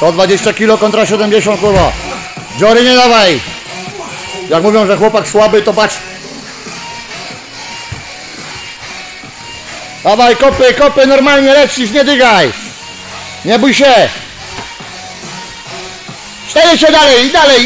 20 kg kontra 70 kurwa. Jory nie dawaj. Jak mówią, że chłopak słaby, to patrz. Dawaj kopy, kopy, normalnie lecisz, nie dygaj. Nie bój się. Cztery się dalej, i dalej.